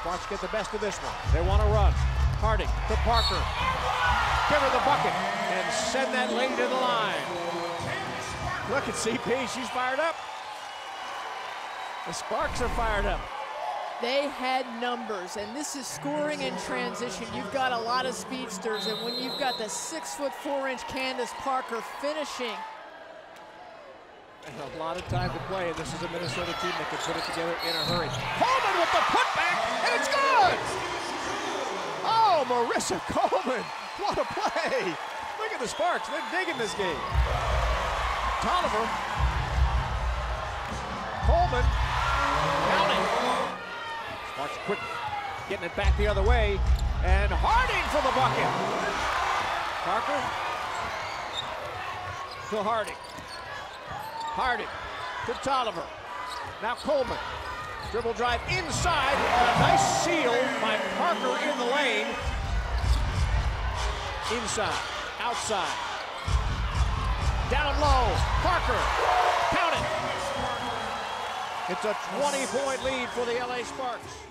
Sparks get the best of this one. They want to run. Harding to Parker. Give her the bucket and send that lady to the line. Look at CP. She's fired up. The Sparks are fired up. They had numbers, and this is scoring in transition. You've got a lot of speedsters, and when you've got the six foot four inch Candace Parker finishing and a lot of time to play, and this is a Minnesota team that can put it together in a hurry. Coleman with the putback, and it's good! Oh, Marissa Coleman, what a play! Look at the Sparks, they're digging this game. Toliver, Coleman, counting. Sparks quick, getting it back the other way, and Harding for the bucket. Parker to Harding. Harding to Toliver. Now Coleman. Dribble drive inside. A nice seal by Parker in the lane. Inside. Outside. Down low. Parker. Count it. It's a 20-point lead for the LA Sparks.